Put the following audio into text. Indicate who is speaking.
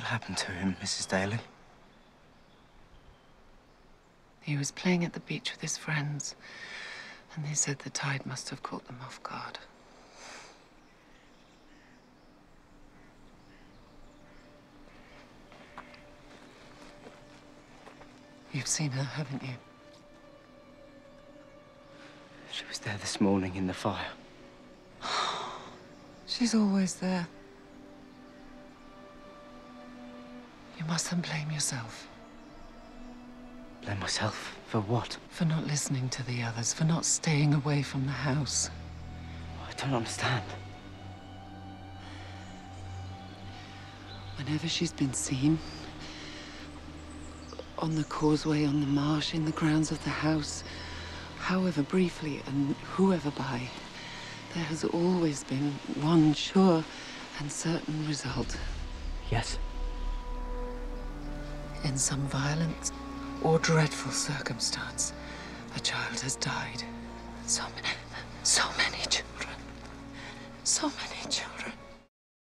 Speaker 1: What happened to him, Mrs. Daily?
Speaker 2: He was playing at the beach with his friends, and they said the tide must have caught them off guard. You've seen her, haven't you?
Speaker 1: She was there this morning in the fire.
Speaker 2: She's always there. You mustn't blame yourself.
Speaker 1: Blame myself for what?
Speaker 2: For not listening to the others, for not staying away from the house.
Speaker 1: I don't understand.
Speaker 2: Whenever she's been seen, on the causeway, on the marsh, in the grounds of the house, however briefly and whoever by, there has always been one sure and certain result.
Speaker 1: Yes.
Speaker 2: In some violent or dreadful circumstance, a child has died. So many, so many children. So many.